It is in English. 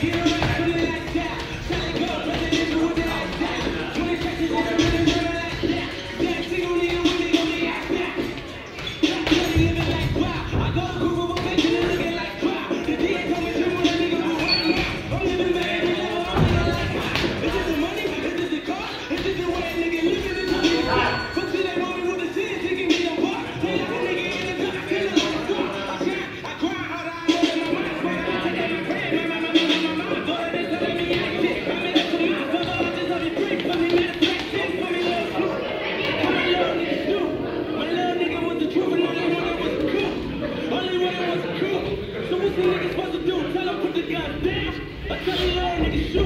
Here So what's the nigga, I know me that a man can go with the fucking